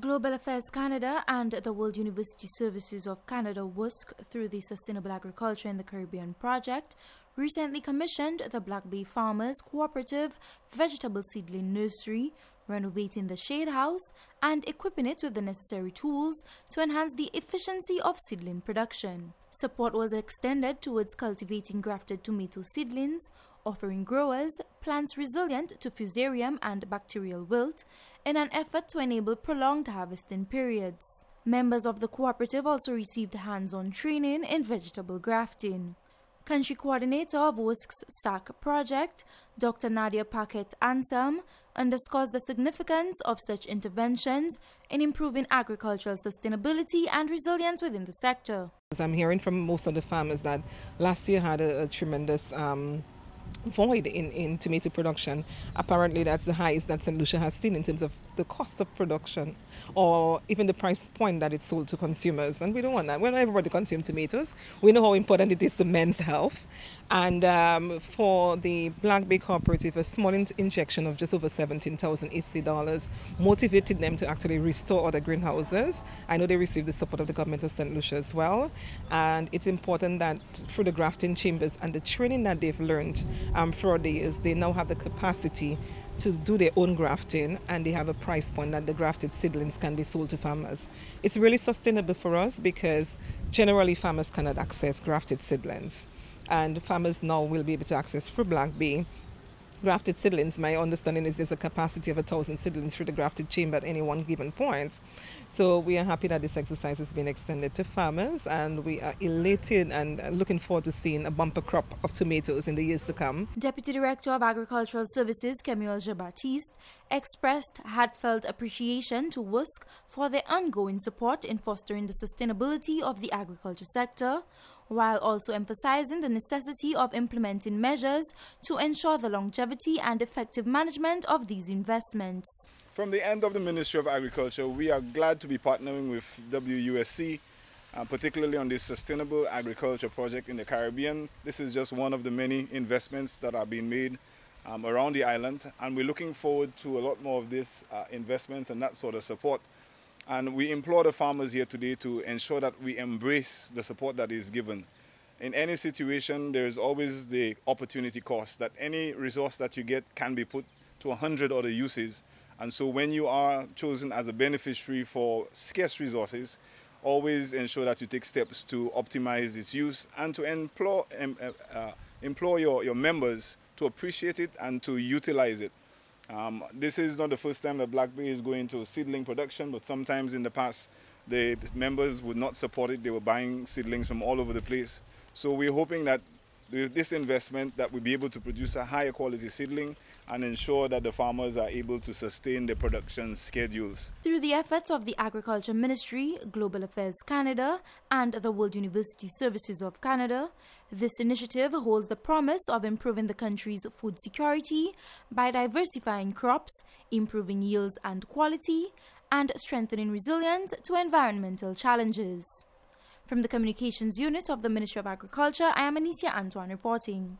Global Affairs Canada and the World University Services of Canada WUSC through the Sustainable Agriculture in the Caribbean project recently commissioned the Black Bay Farmers Cooperative Vegetable Seedling Nursery, renovating the shade house and equipping it with the necessary tools to enhance the efficiency of seedling production. Support was extended towards cultivating grafted tomato seedlings, offering growers plants resilient to fusarium and bacterial wilt in an effort to enable prolonged harvesting periods. Members of the cooperative also received hands-on training in vegetable grafting. Country Coordinator of WUSC's SAC project, Dr. Nadia Paquette Anselm, underscores the significance of such interventions in improving agricultural sustainability and resilience within the sector. I'm hearing from most of the farmers that last year had a, a tremendous um, void in, in tomato production. Apparently, that's the highest that St. Lucia has seen in terms of the cost of production or even the price point that it's sold to consumers. And we don't want that. We want everybody to consume tomatoes. We know how important it is to men's health. And um, for the Black Bay Cooperative, a small in- injection of just over 17,000 EC dollars motivated them to actually restore other greenhouses. I know they received the support of the government of St. Lucia as well. And it's important that through the grafting chambers and the training that they've learned um, throughout the years, they now have the capacity to do their own grafting and they have a price point that the grafted seedlings can be sold to farmers. It's really sustainable for us because generally farmers cannot access grafted seedlings and farmers now will be able to access through Black Bay grafted seedlings, my understanding is there's a capacity of a thousand seedlings through the grafted chamber at any one given point. So we are happy that this exercise has been extended to farmers and we are elated and looking forward to seeing a bumper crop of tomatoes in the years to come. Deputy Director of Agricultural Services, Kemuel Jean-Baptiste, expressed heartfelt appreciation to WUSC for their ongoing support in fostering the sustainability of the agriculture sector, while also emphasizing the necessity of implementing measures to ensure the longevity and effective management of these investments. From the end of the Ministry of Agriculture, we are glad to be partnering with WUSC, uh, particularly on this sustainable agriculture project in the Caribbean. This is just one of the many investments that are being made um, around the island, and we're looking forward to a lot more of these uh, investments and that sort of support. And we implore the farmers here today to ensure that we embrace the support that is given. In any situation, there is always the opportunity cost that any resource that you get can be put to 100 other uses. And so when you are chosen as a beneficiary for scarce resources, always ensure that you take steps to optimize its use and to employ, uh, uh, employ your, your members to appreciate it and to utilize it. Um, this is not the first time that Black Bay is going to seedling production, but sometimes in the past, the members would not support it. They were buying seedlings from all over the place. So we're hoping that with this investment that we'll be able to produce a higher quality seedling and ensure that the farmers are able to sustain their production schedules. Through the efforts of the Agriculture Ministry, Global Affairs Canada, and the World University Services of Canada, this initiative holds the promise of improving the country's food security by diversifying crops, improving yields and quality, and strengthening resilience to environmental challenges. From the Communications Unit of the Ministry of Agriculture, I am Anicia Antoine reporting.